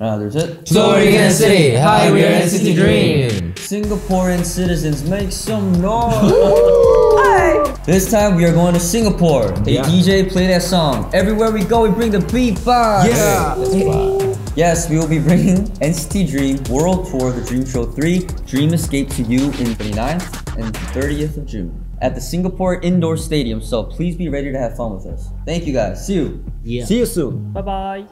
하나 there's it. Story Against City. Hi, we are NCT Dream. Singaporean citizens make some noise. This time we are going to Singapore. Hey Yeah. DJ, play that song. Everywhere we go, we bring the beat box. Yeah. Yes, we will be bringing NCT Dream World Tour The Dream Show 3 Dream Escape to you in 29th and 30th of June at the Singapore Indoor Stadium. So please be ready to have fun with us. Thank you guys. See you. See you soon. Bye bye.